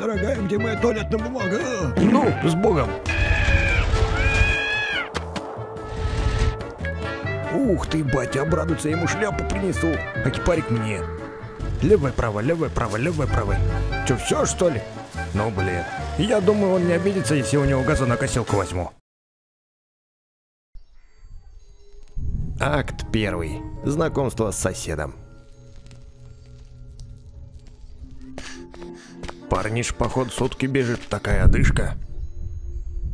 Дорогая, где моя туалетная бумага? Ну, с Богом. Ух ты, батя, обрадуется, я ему шляпу принесу, а кипарик мне. Левое, право, левое, право, левое, право. Че, все, что ли? Ну, блин. Я думаю, он не обидится, если у него газонокосилку возьму. Акт первый. Знакомство с соседом. Парниш, походу, сутки бежит, такая одышка.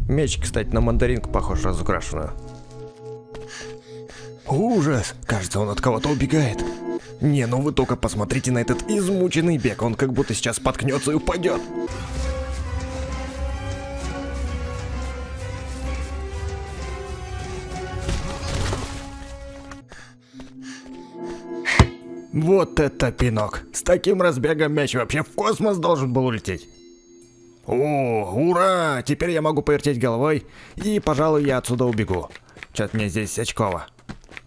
Меч, кстати, на мандаринку похож разукрашенную. Ужас! Кажется, он от кого-то убегает. Не, ну вы только посмотрите на этот измученный бег, он как будто сейчас споткнется и упадет. Вот это пинок! С таким разбегом мяч вообще в космос должен был улететь. О, ура! Теперь я могу повертеть головой, и, пожалуй, я отсюда убегу. Что-то мне здесь очково.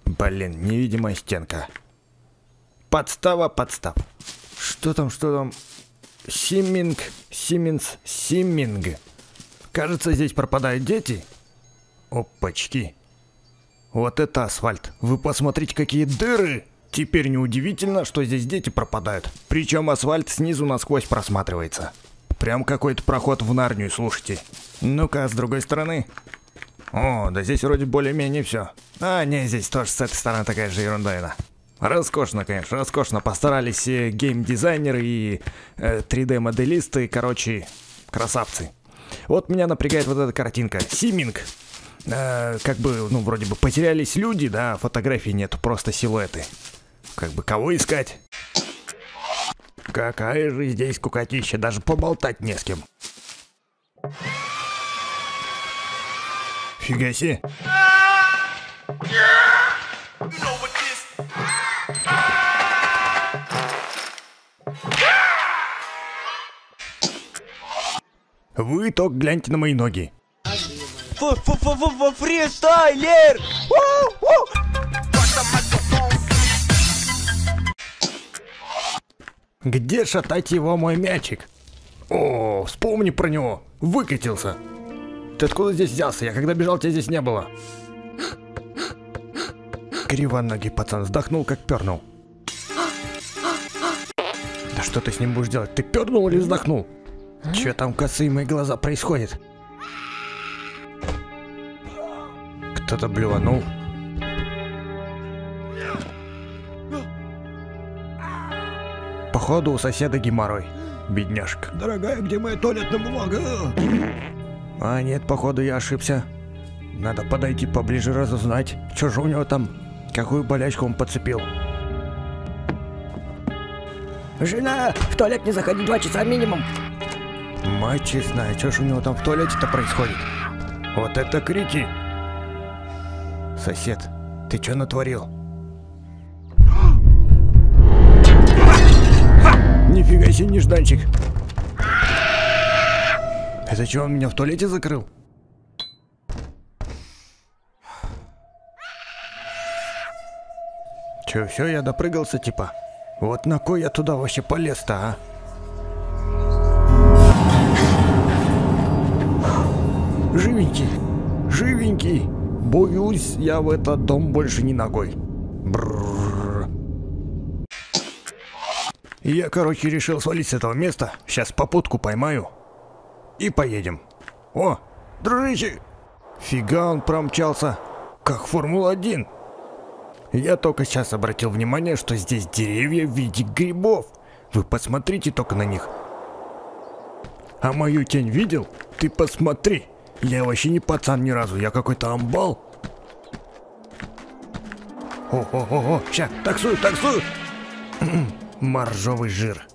Блин, невидимая стенка. Подстава, подстав. Что там, что там? Симминг, Сименс, Симминг. Кажется, здесь пропадают дети. Опачки. Вот это асфальт. Вы посмотрите, какие дыры. Теперь неудивительно, что здесь дети пропадают. Причем асфальт снизу насквозь просматривается. Прям какой-то проход в Нарнию, слушайте. Ну-ка, с другой стороны. О, да здесь вроде более-менее все. А, не, здесь тоже с этой стороны такая же ерундовина. Роскошно, конечно, роскошно. Постарались и геймдизайнеры, и э, 3D-моделисты, короче, красавцы. Вот меня напрягает вот эта картинка. Симинг. Э, как бы, ну, вроде бы потерялись люди, да, фотографий нету, просто силуэты. Как бы, кого искать? Какая же здесь кукатища, даже поболтать не с кем. Фига себе. Вы только гляньте на мои ноги. Фристайлер! Где шатать его мой мячик? О, вспомни про него. Выкатился. Ты откуда здесь взялся? Я когда бежал, тебя здесь не было. Кривоногий пацан вздохнул, как пернул. Да что ты с ним будешь делать? Ты пернул или вздохнул? Че там косые мои глаза происходит? Кто-то блюванул. Походу у соседа геморрой. Бедняжка. Дорогая, где моя туалетная бумага? А нет, походу я ошибся. Надо подойти поближе разузнать, что же у него там, какую болячку он подцепил. Жена, в туалет не заходи два часа минимум. Мать честная, что ж у него там в туалете-то происходит? Вот это крики! Сосед, ты что натворил? Нифига себе, нежданчик! Это что, он меня в туалете закрыл? Че, все, я допрыгался типа? Вот на кой я туда вообще полез-то, а? Живенький, живенький. Боюсь, я в этот дом больше не ногой. Бррр. Я, короче, решил свалить с этого места. Сейчас попутку поймаю. И поедем. О, дружище! Фига он промчался. Как Формула-1. Я только сейчас обратил внимание, что здесь деревья в виде грибов. Вы посмотрите только на них. А мою тень видел? Ты посмотри. Я вообще не пацан ни разу, я какой-то амбал. О-о-о-о, ща, таксую, таксую. Моржовый жир.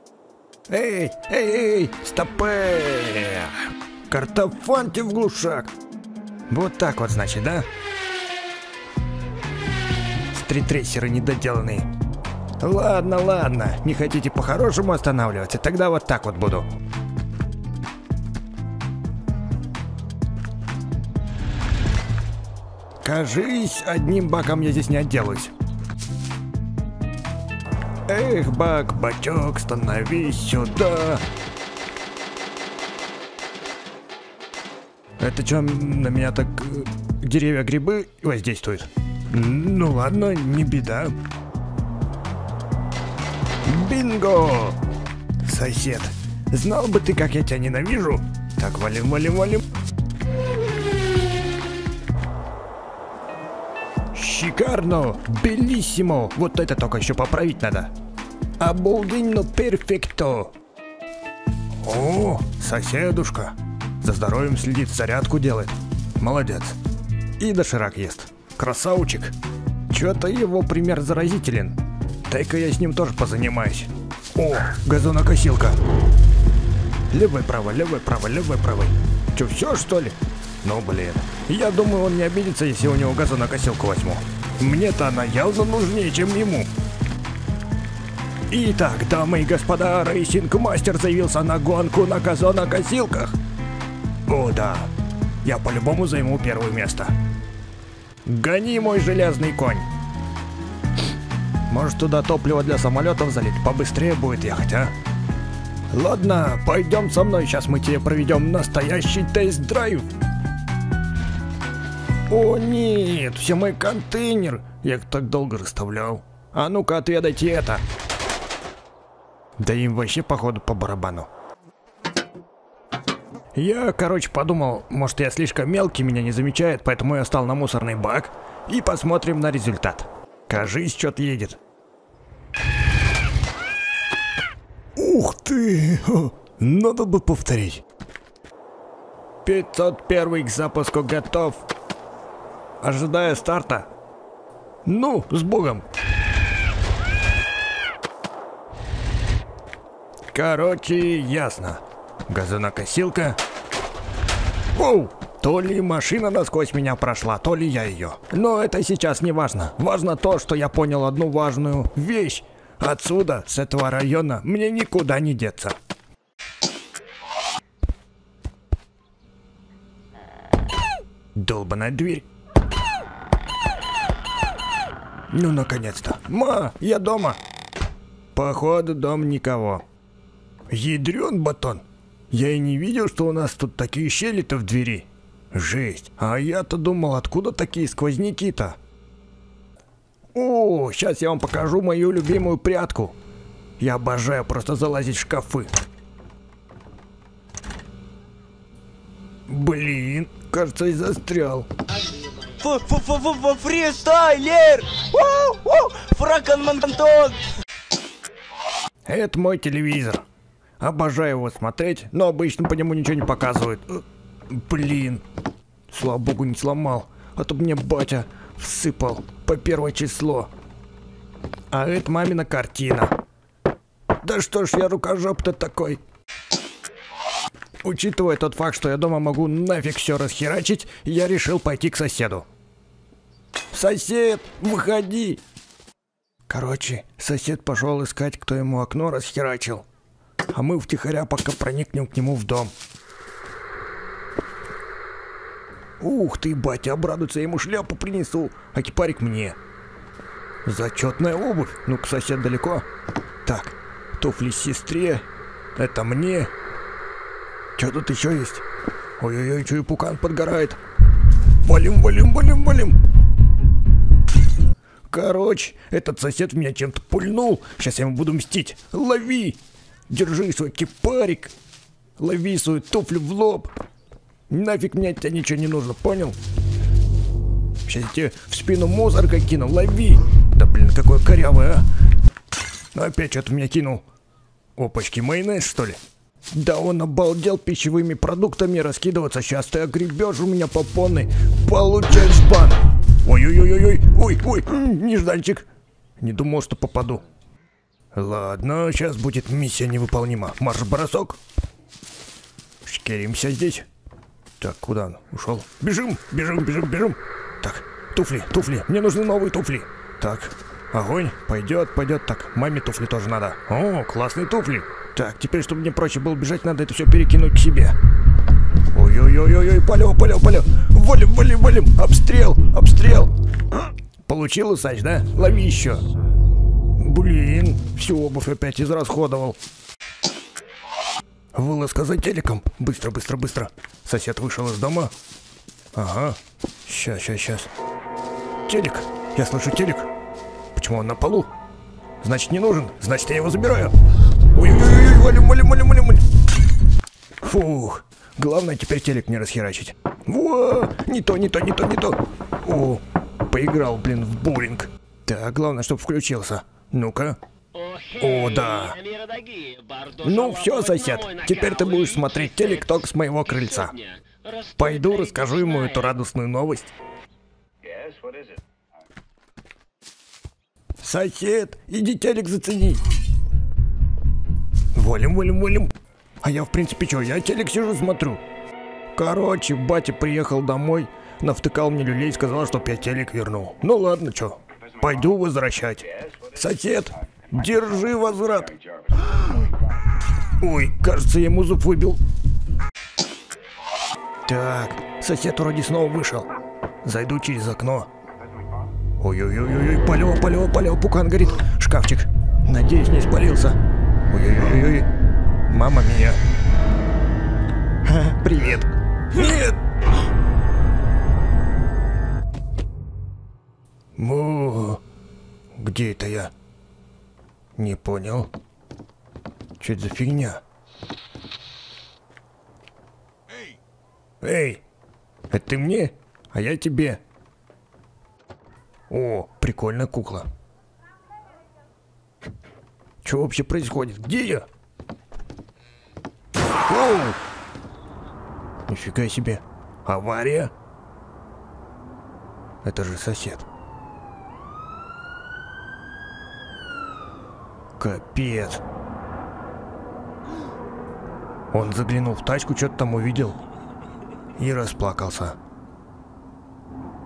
Эй, эй, эй, стопэ! Картофанте в глушак. Вот так вот, значит, да? Стритрейсеры недоделанные. Ладно, ладно, не хотите по-хорошему останавливаться, тогда вот так вот буду. Кажись, одним баком я здесь не отделаюсь. Эх, бак, бачок, становись сюда. Это что на меня так э, деревья грибы воздействуют? Ну ладно, не беда. Бинго! Сосед, знал бы ты, как я тебя ненавижу? Так, валим, валим, валим. Шикарно! Белиссимо! Вот это только еще поправить надо. Обалденно перфекто! О, соседушка. За здоровьем следит, зарядку делает. Молодец. И доширак ест. Красавчик. Чё-то его пример заразителен. Дай-ка я с ним тоже позанимаюсь. О, газонокосилка. Левый, правый, левый, правый, левый, правый. Чё, все что ли? Ну блин. Я думаю, он не обидится, если у него газонокосилку возьму. Мне-то она явно нужнее, чем ему. Итак, дамы и господа, Racing Master заявился на гонку на газонокосилках. О да, я по-любому займу первое место. Гони, мой железный конь. Может туда топливо для самолетов залить? Побыстрее будет ехать, а? Ладно, пойдем со мной, сейчас мы тебе проведем настоящий тест-драйв. О нет, все мои контейнеры. Я их так долго расставлял. А ну-ка отведайте это. Да им вообще походу по барабану. Я, короче, подумал, может я слишком мелкий, меня не замечает, поэтому я стал на мусорный бак и посмотрим на результат. Кажись, что-то едет. Ух ты! Надо бы повторить. 501 к запуску готов. Ожидая старта. Ну, с богом. Короче, ясно. Газонокосилка. Оу! То ли машина насквозь меня прошла, то ли я ее. Но это сейчас не важно. Важно то, что я понял одну важную вещь. Отсюда, с этого района, мне никуда не деться. Долбаная дверь. Ну, наконец-то. Ма, я дома. Походу, дом никого. Ядрен батон. Я и не видел, что у нас тут такие щели-то в двери. Жесть. А я-то думал, откуда такие сквозняки-то? О, сейчас я вам покажу мою любимую прятку. Я обожаю просто залазить в шкафы. Блин, кажется, я застрял. Фристайлер! Фракон! Это мой телевизор. Обожаю его смотреть, но обычно по нему ничего не показывают. Э, Блин. Слава богу, не сломал. А то мне батя всыпал по первое число. А это мамина картина. Да что ж я рукожоп-то такой? Учитывая тот факт, что я дома могу нафиг все расхерачить, я решил пойти к соседу. Сосед, выходи! Короче, сосед пошел искать, кто ему окно расхерачил. А мы втихаря пока проникнем к нему в дом. Ух ты, батя, обрадуется, я ему шляпу принесу, а кипарик мне. Зачетная обувь. Ну-ка, сосед далеко. Так, туфли сестре. Это мне. Что тут еще есть? Ой-ой-ой, и пукан подгорает. Валим, валим, валим, валим. Короче, этот сосед в меня чем-то пульнул. Сейчас я ему буду мстить. Лови! Держи свой кипарик. Лови свою туфлю в лоб. Нафиг мне от тебя ничего не нужно, понял? Сейчас я тебе в спину мусорка кину. Лови! Да блин, какой корявый, а! Ну опять что-то меня кинул. Опачки, майонез, что ли? Да он обалдел пищевыми продуктами раскидываться. Сейчас ты огребешь у меня по полной. Получаешь бан. Ой-ой-ой-ой, ой, ой, м, нежданчик. Не думал, что попаду. Ладно, сейчас будет миссия невыполнима. Марш-бросок. Шкеримся здесь. Так, куда он ушел? Бежим, бежим, бежим, бежим. Так, туфли, туфли. Мне нужны новые туфли. Так, огонь. Пойдет, пойдет. Так, маме туфли тоже надо. О, классные туфли. Так, теперь, чтобы мне проще было бежать, надо это все перекинуть к себе. Ой-ой-ой-ой, полё, полё, полё. Валим, валим, валим. Обстрел, обстрел. Получил усач, да? Лови еще. Блин, всю обувь опять израсходовал. Вылазка за телеком. Быстро, быстро, быстро. Сосед вышел из дома. Ага. Сейчас, сейчас, сейчас. Телек. Я слышу телек. Почему он на полу? Значит, не нужен. Значит, я его забираю. Ой-ой-ой, валим, валим, валим, валим. Главное теперь телек не расхерачить. Во! Не то, не то, не то, не то. О, поиграл, блин, в боулинг. Так, главное, чтобы включился. Ну-ка. О, да. Ну все, сосед, теперь ты будешь смотреть телек только с моего крыльца. Пойду расскажу ему эту радостную новость. Сосед, иди телек зацени. Волим, волим, волим. А я в принципе что, я телек сижу смотрю. Короче, батя приехал домой, навтыкал мне люлей сказал, что опять телек вернул. Ну ладно, чё, пойду возвращать. Сосед, держи возврат. Ой, кажется, я ему зуб выбил. Так, сосед вроде снова вышел. Зайду через окно. Ой-ой-ой-ой, палево, палево, палево, пукан горит. Шкафчик. Надеюсь, не спалился. Ой-ой-ой-ой. Мама мия. Привет. Нет! Му, где это я? Не понял. Что это за фигня? Эй, это ты мне, а я тебе. О, прикольная кукла. Что вообще происходит? Где я? Нифига себе. Авария? Это же сосед. Капец. Он заглянул в тачку, что-то там увидел и расплакался.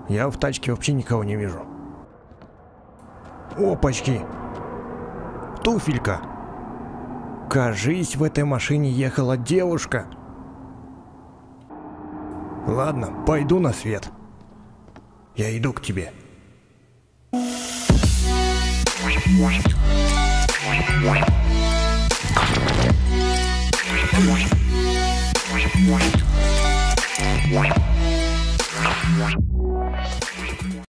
Я в тачке вообще никого не вижу. Опачки! Туфелька! Кажись, в этой машине ехала девушка. Ладно, пойду на свет. Я иду к тебе. What?